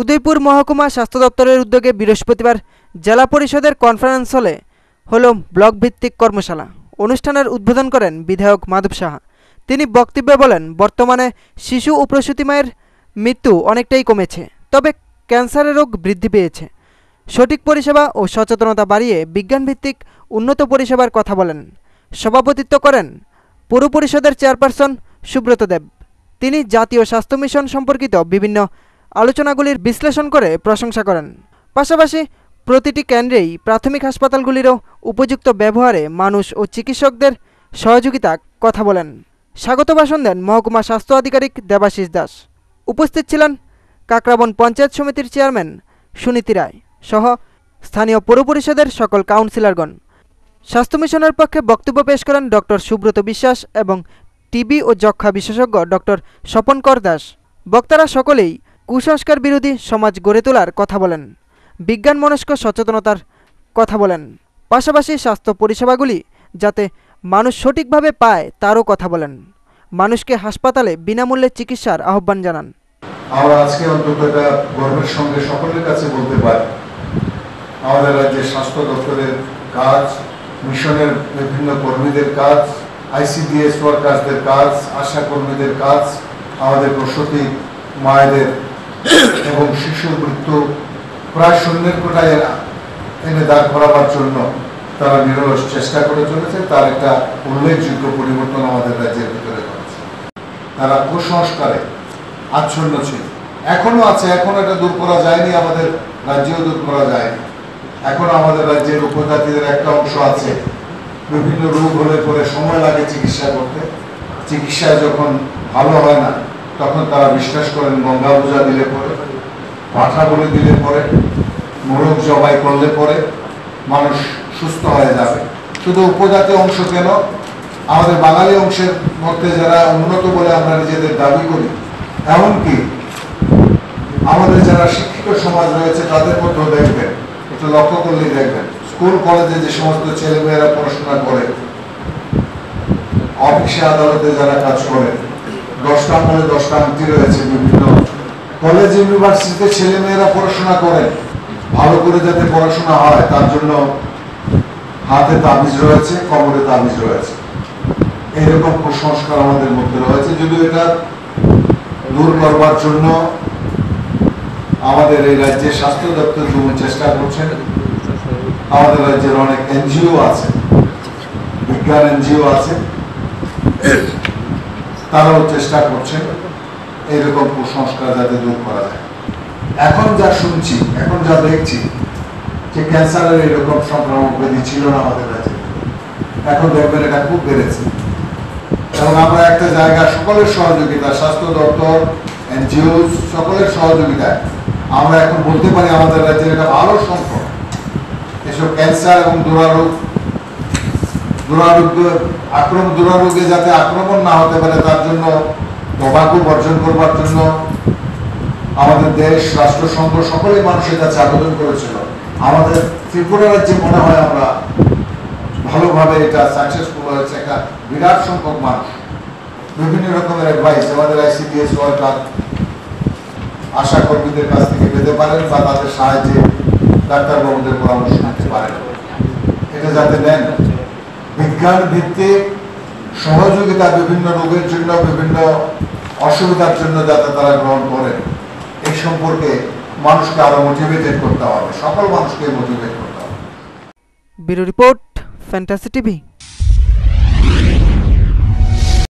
উদয়পুর মহকুমা স্বাস্থ্য দপ্তরের উদ্যোগে বৃহস্পতিবার জেলা পরিষদের কনফারেন্স হলে হল ব্লক ভিত্তিক কর্মশালা। অনুষ্ঠানের উদ্বোধন করেন বিধায়ক মাধব সাহা। তিনি বক্তব্যে বলেন, বর্তমানে শিশু ও প্রসূতি মায়ের মৃত্যু অনেকটাই কমেছে, তবে ক্যান্সারের রোগ বৃদ্ধি পেয়েছে। সঠিক পরিষেবা ও সচেতনতা বাড়িয়ে বিজ্ঞানভিত্তিক উন্নত পরিষেবার কথা বলেন। সভাপতিত্ব করেন পুর পরিষদের চেয়ারপারসন সুব্রত দেব। তিনি জাতীয় স্বাস্থ্য মিশন সম্পর্কিত বিভিন্ন আলোচনাগুলির বিশ্লেষণ করে প্রশংসা করেন। পাশাপাশি প্রতিটি কেন্দ্রেই প্রাথমিক হাসপাতালগুলিরও উপযুক্ত ব্যবহারে মানুষ ও চিকিৎসকদের সহযোগিতা কথা বলেন। স্বাগত ভাষণ দেন মহকুমা স্বাস্থ্য আধিকারিক দেবাশিস দাস। উপস্থিত ছিলেন কাকরাবন পঞ্চায়েত সমিতির চেয়ারম্যান সুনীতি রায় সহ স্থানীয় পৌর পরিষদের সকল কাউন্সিলরগণ। স্বাস্থ্য মিশনের পক্ষে বক্তব্য পেশ করেন ডক্টর সুব্রত বিশ্বাস এবং টিবি ও যক্ষা বিশেষজ্ঞ ডক্টর স্বপন কর দাস। বক্তারা সকলেই কুসংস্কার বিরোধী সমাজ গড়ে তোলার কথা বলেন। বিজ্ঞান মনস্ক সচেতনতার কথা বলেন। পাশাপাশি স্বাস্থ্য পরিষেবাগুলি যাতে মানুষ সঠিকভাবে পায় তারও কথা বলেন। মানুষকে হাসপাতালে বিনামূল্যে চিকিৎসার আহ্বান জানান। আমরা আজকে অন্তত এটা গর্বের সঙ্গে সকলের কাছে বলতে পারি। আমাদের রাজ্যের স্বাস্থ্য দপ্তরের কাজ, মিশনের বিভিন্ন কর্মীদের কাজ আইসিডিএস ওয়ার্কার্সদের কাজ, আশা কর্মীদের কাজ, আমাদের প্রসূতি মায়েদের এবং শিশুর মৃত্যু প্রায় শূন্যের কোটায় এনে দাঁড় করাবার জন্য তারা নিরলস চেষ্টা করে চলেছে। তার একটা উল্লেখযোগ্য পরিবর্তন আমাদের রাজ্যের ভিতরে করেছে তারা কুসংস্কারে আচ্ছন্ন ছিল। এখনও আছে, এখনও এটা দূর করা যায়নি, আমাদের রাজ্যেও দূর করা যায়নি। এখন আমাদের রাজ্যের উপজাতিদের একটা অংশ আছে। বিভিন্ন রোগ হলে পরে সময় লাগে চিকিৎসা করতে। চিকিৎসা যখন ভালো হয় না তখন তারা বিশ্বাস করেন গঙ্গা পূজা দিলে পরে পাঠা বলে দিলে পরে, মোরগ জবাই করলে পরে মানুষ সুস্থ হয়ে যাবে। শুধু উপজাতি অংশ কেন? আমাদের বাঙালি অংশের মধ্যে যারা উন্নত বলে আমরা নিজেদের দাবি করি, এমনকি আমাদের যারা শিক্ষিত সমাজ রয়েছে, তাদের মধ্যেও দেখবেন, একটু লক্ষ্য করলেই দেখবেন, স্কুল, কলেজে যে সমস্ত ছেলেমেয়েরা পড়াশোনা করে, অফিসে আদালতে যারা কাজ করে দশটা আমলে দশটা আংটি রয়েছে বিভিন্ন কলেজ ইউনিভার্সিটিতে ছেলে মেয়েরা পড়াশোনা করে। ভালো করে যাতে পড়াশোনা হয়, তার জন্য হাতে তাবিজ রয়েছে, কবরে তাবিজ রয়েছে। এরকম কুসংস্কার আমাদের মধ্যে রয়েছে, যদিও এটা দূর করবার জন্য আমাদের এই রাজ্যের স্বাস্থ্য দপ্তর যেমন চেষ্টা করছেন। আমাদের রাজ্যের অনেক এনজিও আছে, বিজ্ঞান এনজিও আছে। তারাও চেষ্টা করছেন এইরকম কুসংস্কার যাতে দূর করা যায়। এখন যা শুনছি, এখন যা দেখছি, যে ক্যান্সারের এরকম সংক্রামক ব্যাধি ছিল না আমাদের রাজ্যে। এখন দেখবেন এটা খুব বেড়েছে। এবং আমরা একটা জায়গা, সকলের সহযোগিতা, স্বাস্থ্য দপ্তর এনজিও সকলের সহযোগিতায় আমরা এখন বলতে পারি আমাদের রাজ্যের একটা ভালো সংখ্যক এসব ক্যান্সার এবং দুরারোগ দুরারোগ আক্রমণ দুরারোগে যাতে আক্রমণ না হতে পারে, তার জন্য বর্জন করবার জন্য আমাদের দেশ, রাষ্ট্রসংঘ মানুষের কাছে আবেদন করেছিল। আমাদের ত্রিপুরা রাজ্যে মনে হয় আমরা ভালোভাবে এটা সাকসেসফুল হয়েছে, একটা বিরাট সংখ্যক মানুষ। বিভিন্ন রকমের অ্যাডভাইস আমাদের আইসিডিএস আশা কর্মীদের কাছ থেকে পেতে পারেন বা তাদের সাহায্যে ডাক্তারবাবুদের পরামর্শ নিতে পারেন। এটা যাতে নেন বিজ্ঞান ভিত্তিক সহযোগিতা বিভিন্ন রোগের জন্য, বিভিন্ন অসুবিধার জন্য যাতে তারা গ্রহণ করে, এই সম্পর্কে মানুষকে আরও মোটিভেটেড করতে হবে। সকল মানুষকে মোটিভেট করতে হবে। Bureau report fantasy TV.